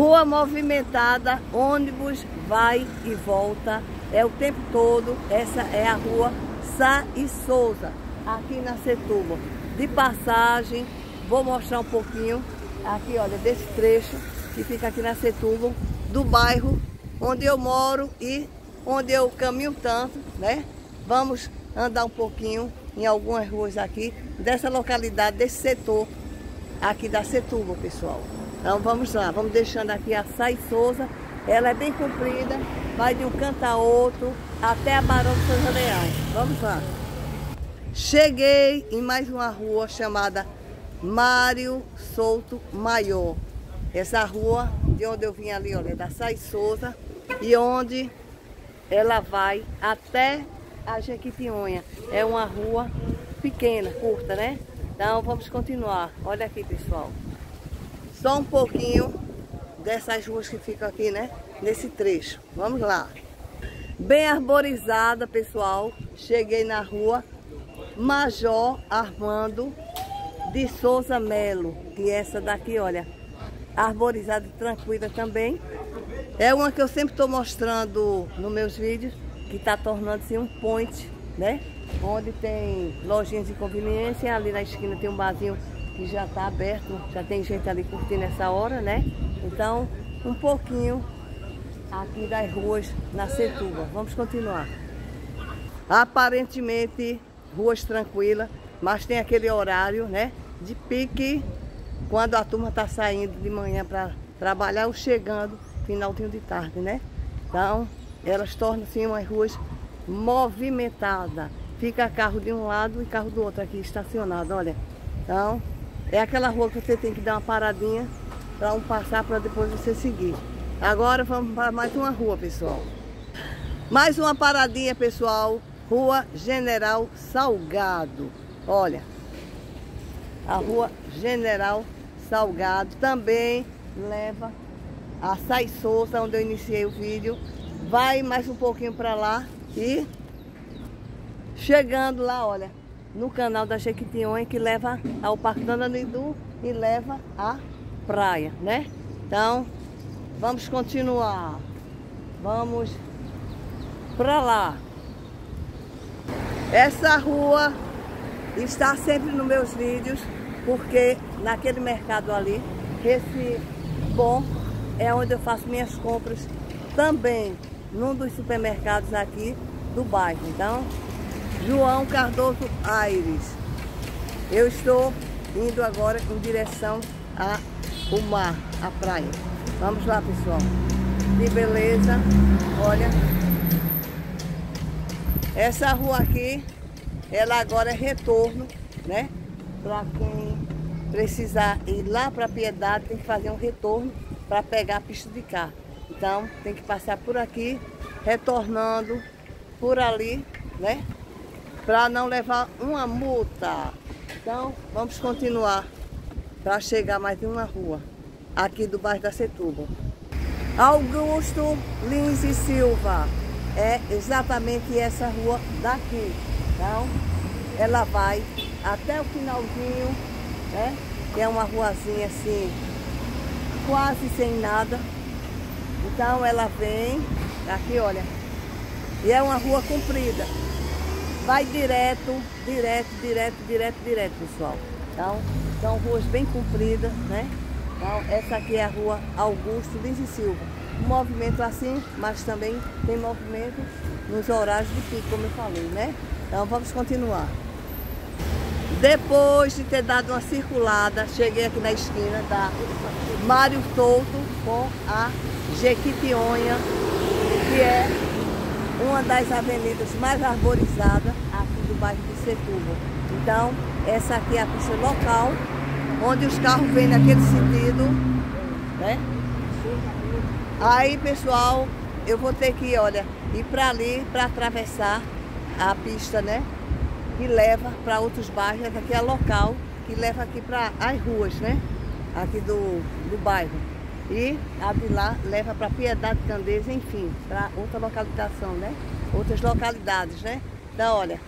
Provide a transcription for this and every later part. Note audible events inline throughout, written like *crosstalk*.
Rua movimentada, ônibus vai e volta, é o tempo todo. Essa é a rua Sá e Souza, aqui na Setúbal. De passagem, vou mostrar um pouquinho aqui, olha, desse trecho que fica aqui na Setúbal, do bairro onde eu moro e onde eu caminho tanto, né? Vamos andar um pouquinho em algumas ruas aqui dessa localidade, desse setor aqui da Setúbal, pessoal. Então vamos lá, vamos deixando aqui a Sai Souza. Ela é bem comprida, vai de um canto a outro até a Barão de São Leais. Vamos lá. Cheguei em mais uma rua chamada Mário Souto Maior. Essa rua, de onde eu vim ali, olha, da Sai Souza, e onde ela vai até a Jequitinhonha. É uma rua pequena, curta, né? Então vamos continuar. Olha aqui, pessoal só um pouquinho dessas ruas que ficam aqui, né? Nesse trecho. Vamos lá. Bem arborizada, pessoal. Cheguei na rua Major Armando de Souza Melo. E essa daqui, olha, arborizada e tranquila também. É uma que eu sempre estou mostrando nos meus vídeos, que está tornando-se um point, né? Onde tem lojinhas de conveniência, ali na esquina tem um barzinho que já está aberto, já tem gente ali curtindo essa hora, né? Então, um pouquinho aqui das ruas na Setuba. Vamos continuar. Aparentemente, ruas tranquilas, mas tem aquele horário, né? De pique, quando a turma está saindo de manhã para trabalhar ou chegando finalzinho de tarde, né? Então, elas tornam-se umas ruas movimentadas. Fica carro de um lado e carro do outro aqui estacionado, olha. Então, é aquela rua que você tem que dar uma paradinha para um passar para depois você seguir. Agora vamos para mais uma rua, pessoal. Mais uma paradinha, pessoal. Rua General Salgado. Olha, a rua General Salgado também leva a Sai Souza, onde eu iniciei o vídeo. Vai mais um pouquinho para lá e chegando lá, olha, no canal da Jequitinhonha que leva ao Parque Dona Lindu e leva à praia, né? Então, vamos continuar. Vamos para lá. Essa rua está sempre nos meus vídeos, porque naquele mercado ali, esse bom é onde eu faço minhas compras também num dos supermercados aqui do bairro. Então, João Cardoso Aires. Eu estou indo agora em direção ao mar, à praia. Vamos lá, pessoal. Que beleza. Olha. Essa rua aqui, ela agora é retorno, né? Para quem precisar ir lá para Piedade, tem que fazer um retorno para pegar a pista de carro. Então, tem que passar por aqui, retornando por ali, né? Para não levar uma multa. Então, vamos continuar para chegar mais uma rua, aqui do bairro da Setúbal. Augusto Lins e Silva, é exatamente essa rua daqui. Então, ela vai até o finalzinho, né? Que é uma ruazinha assim, quase sem nada. Então, ela vem, aqui olha, e é uma rua comprida vai direto, direto, direto, direto, direto, pessoal. Então, são ruas bem compridas, né? Então, essa aqui é a rua Augusto Lins e Silva. Um movimento assim, mas também tem movimento nos horários de pico, como eu falei, né? Então, vamos continuar. Depois de ter dado uma circulada, cheguei aqui na esquina da Mário Souto com a Jequitinhonha, que é uma das avenidas mais arborizadas aqui do bairro de Setúbal. Então, essa aqui é a pista local, onde os carros vêm naquele sentido, né? Aí, pessoal, eu vou ter que, olha, ir para ali para atravessar a pista, né? Que leva para outros bairros, aqui é local, que leva aqui para as ruas, né? Aqui do, do bairro. E a de lá leva para Piedade Candeza, enfim, para outra localização, né? Outras localidades, né? Então, olha,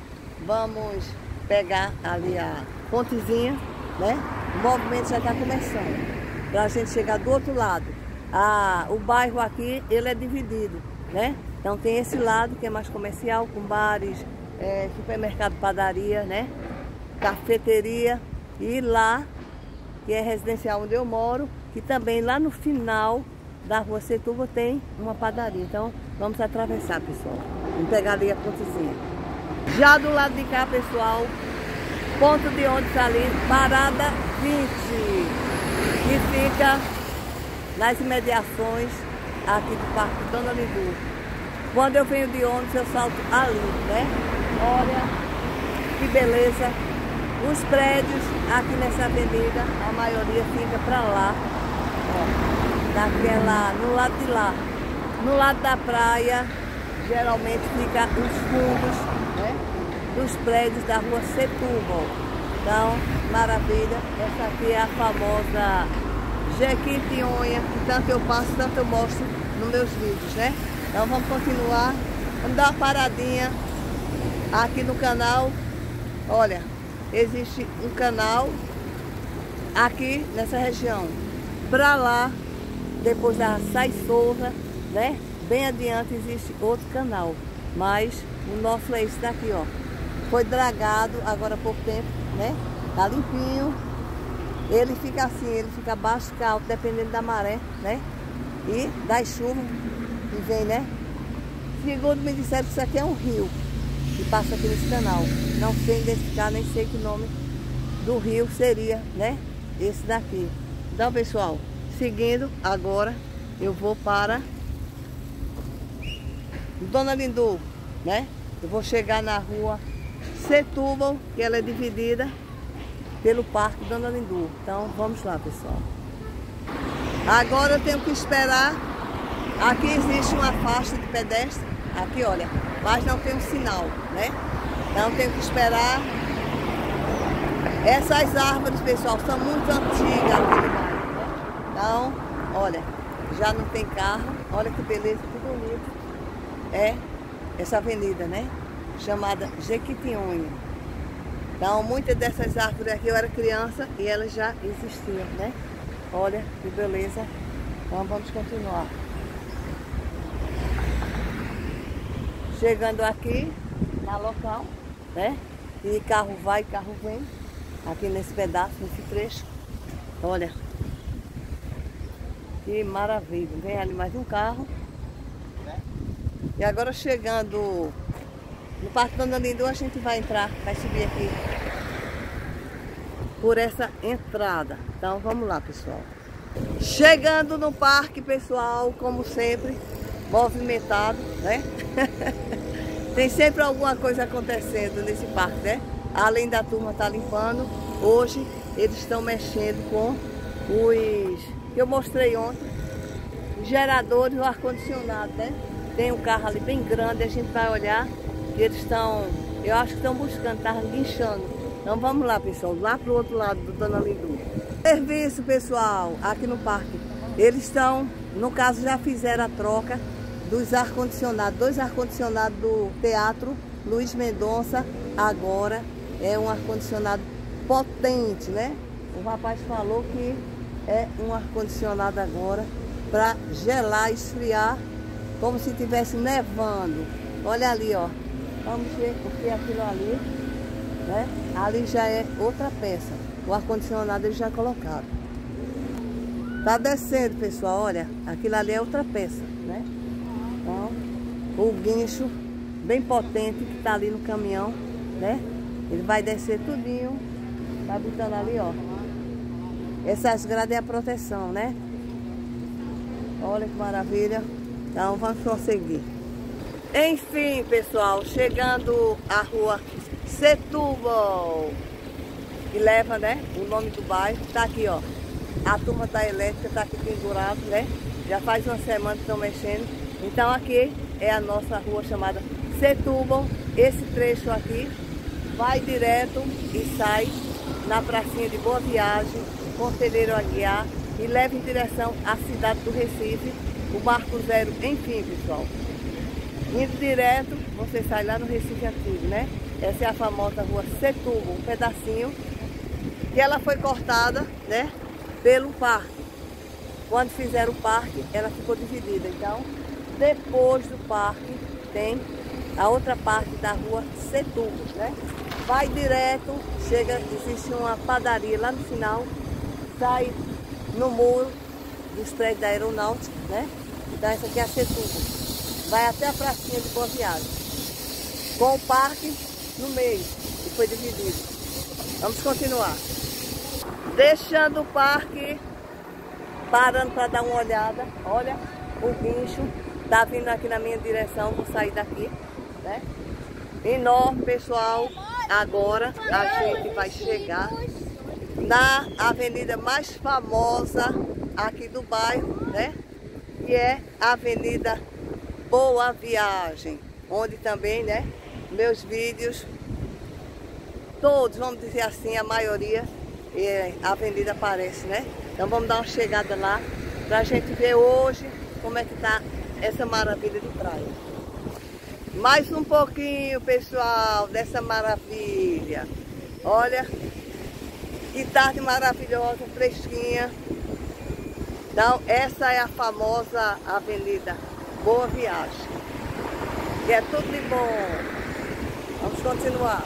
vamos pegar ali a pontezinha, né? O movimento já está começando. Para a gente chegar do outro lado. a, o bairro aqui, ele é dividido, né? Então tem esse lado que é mais comercial, com bares, é, supermercado, padaria, né? Cafeteria. E lá, que é residencial onde eu moro, que também lá no final da rua Setúbal tem uma padaria. Então vamos atravessar, pessoal. Vamos pegar ali a pontezinha. Já do lado de cá, pessoal, ponto de ônibus ali, parada 20, que fica nas imediações aqui do Parque Dona Lindu. Quando eu venho de ônibus, eu salto ali, né? Olha que beleza. Os prédios aqui nessa avenida, a maioria fica para lá, ó, daquela, no lado de lá. No lado da praia, geralmente fica os fundos, né? Dos prédios da rua Setúbal. Então, maravilha. Essa aqui é a famosa Jequitinhonha, que tanto eu passo, tanto eu mostro nos meus vídeos, né? Então vamos continuar, vamos dar uma paradinha aqui no canal. Olha, existe um canal aqui nessa região. Para lá, depois da Sai Souza, né? Bem adiante existe outro canal. Mas o nosso é esse daqui, ó. Foi dragado agora há pouco tempo, né? Tá limpinho. Ele fica assim, ele fica baixo, fica alto, dependendo da maré, né? E das chuvas que vem, né? Segundo me disseram que isso aqui é um rio que passa aqui nesse canal. Não sei identificar, nem sei que nome do rio seria, né? Esse daqui. Então, pessoal, seguindo agora, eu vou para Dona Lindu, né? Eu vou chegar na rua Setúbal, que ela é dividida pelo Parque Dona Lindu. Então, vamos lá, pessoal. Agora eu tenho que esperar. Aqui existe uma faixa de pedestre. Aqui, olha, mas não tem um sinal, né? Então tenho que esperar. Essas árvores, pessoal, são muito antigas aqui né? Então, olha, já não tem carro. Olha que beleza, que bonito. É essa avenida, né? Chamada Jequitinhonha. Então, muitas dessas árvores aqui eu era criança e elas já existiam, né? Olha que beleza. Então, vamos continuar. Chegando aqui, na local, né? E carro vai, carro vem. Aqui nesse pedaço, nesse trecho. Olha. Que maravilha. Vem ali mais um carro. E agora chegando no Parque Dona Lindu, a gente vai entrar, vai subir aqui por essa entrada. Então vamos lá, pessoal. Chegando no parque, pessoal, como sempre, movimentado, né? *laughs* Tem sempre alguma coisa acontecendo nesse parque, né? Além da turma estar tá limpando, hoje eles estão mexendo com os que eu mostrei ontem, os geradores do ar-condicionado, né? Tem um carro ali bem grande, a gente vai olhar e eles estão, eu acho que estão buscando, tá guinchando. Então vamos lá, pessoal, lá pro outro lado do Dona Lindu. Serviço, pessoal, aqui no parque. Eles estão, no caso, já fizeram a troca dos ar-condicionados, dois ar-condicionados do Teatro Luiz Mendonça, agora é um ar-condicionado potente, né? O rapaz falou que é um ar-condicionado agora para gelar, esfriar, como se estivesse nevando. Olha ali, ó. Vamos ver o que é aquilo ali, né? Ali já é outra peça. O ar-condicionado eles já colocaram. Tá descendo, pessoal, olha. Aquilo ali é outra peça, né? O guincho bem potente que tá ali no caminhão, né? Ele vai descer tudinho, tá botando ali, ó. Essas grades é a proteção, né? Olha que maravilha. Então, vamos prosseguir. Enfim, pessoal, chegando à rua Setúbal, que leva, né, o nome do bairro, tá aqui, ó. A turma da elétrica tá aqui pendurado, né? Já faz uma semana que estão mexendo. Então aqui é a nossa rua chamada Setúbal. Esse trecho aqui vai direto e sai na pracinha de Boa Viagem, Conselheiro Aguiar e leva em direção à cidade do Recife, o Marco Zero, enfim, pessoal. Indo direto, você sai lá no Recife Antigo, né? Essa é a famosa rua Setúbal, um pedacinho que ela foi cortada, né, pelo parque. quando fizeram o parque, ela ficou dividida. Então, depois do parque, tem a outra parte da rua Setúbal, né? Vai direto, chega, existe uma padaria lá no final, sai no muro dos prédios da aeronáutica, né? Então essa aqui é a Setúbal. Vai até a pracinha de Boa Viagem. Com o parque no meio, que foi dividido. Vamos continuar. Deixando o parque, parando para dar uma olhada. Olha o guincho Tá vindo aqui na minha direção, vou sair daqui, né? Enorme, pessoal. Agora a gente vai chegar na avenida mais famosa aqui do bairro, né? Que é a Avenida Boa Viagem, onde também, né, meus vídeos, todos, vamos dizer assim, a maioria, é, a avenida aparece, né? Então vamos dar uma chegada lá pra gente ver hoje como é que tá essa maravilha de praia. Mais um pouquinho, pessoal, dessa maravilha. Olha, que tarde maravilhosa, fresquinha. Então, essa é a famosa avenida Boa Viagem. Que é tudo de bom. Vamos continuar.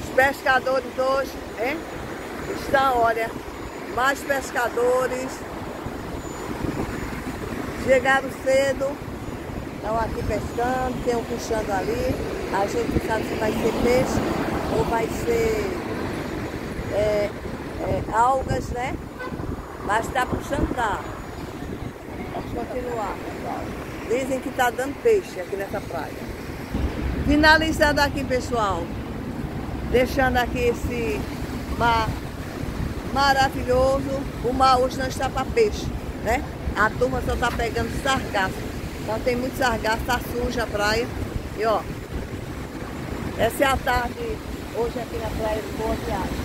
Os pescadores hoje, hein? Estão, olha, mais pescadores Chegaram cedo, estão aqui pescando, tem um puxando ali. A gente não sabe se vai ser peixe ou vai ser é, é, algas, né? Mas está puxando, tá. Vamos continuar. Dizem que está dando peixe aqui nessa praia. Finalizando aqui, pessoal. Deixando aqui esse mar maravilhoso. O mar hoje não está para peixe, né? A turma só tá pegando sargaço. Então tem muito sargaço, tá suja a praia. E ó, essa é a tarde hoje aqui na praia de Boa Viagem.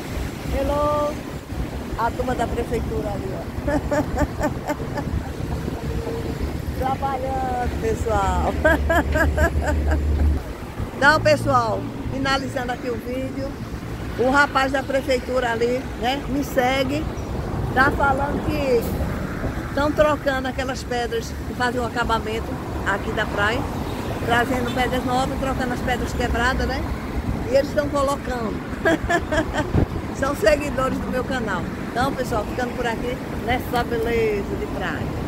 Hello! A turma da prefeitura ali, ó. *laughs* Trabalhando, pessoal. *laughs* Então, pessoal, finalizando aqui o vídeo. O rapaz da prefeitura ali, né, me segue. Tá falando que Estão trocando aquelas pedras que fazem o acabamento aqui da praia, trazendo pedras novas, trocando as pedras quebradas, né? E eles estão colocando. *laughs* São seguidores do meu canal. Então, pessoal, ficando por aqui nessa beleza de praia.